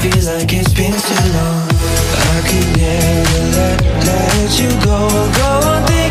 Feels like it's been too long. I could never let, let you go, go